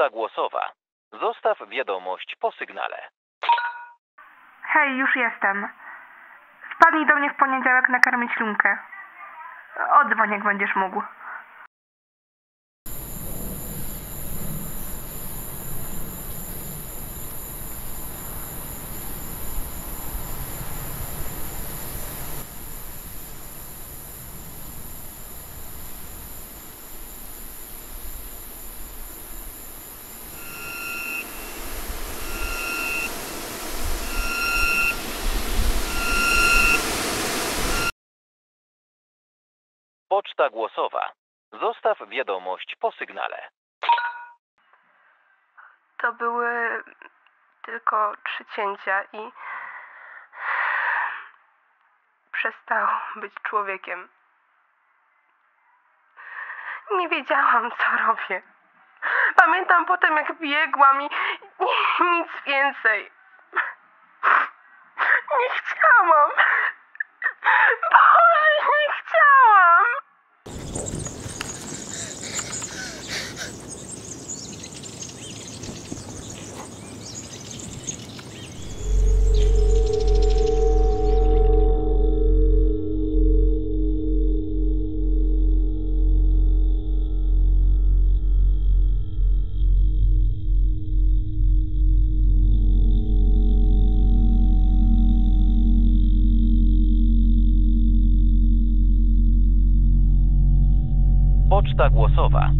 Poczta głosowa. Zostaw wiadomość po sygnale. Hej, już jestem. Wpadnij do mnie w poniedziałek nakarmić lunkę. Odzwoń, jak będziesz mógł. Poczta głosowa. Zostaw wiadomość po sygnale. To były tylko trzy cięcia i przestał być człowiekiem. Nie wiedziałam, co robię. Pamiętam potem, jak biegłam i i nic więcej. Nie chciałam. Poczta głosowa.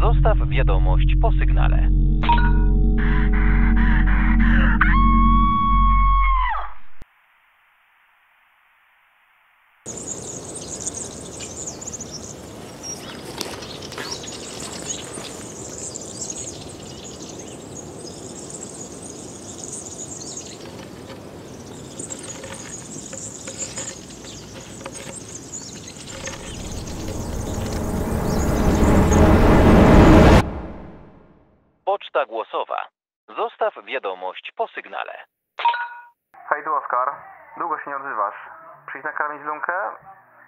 Zostaw wiadomość po sygnale. Poczta głosowa. Zostaw wiadomość po sygnale. Hej, tu Oskar. Długo się nie odzywasz. Przyjdź nakarmić lunkę?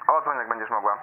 Odzwoń, jak będziesz mogła.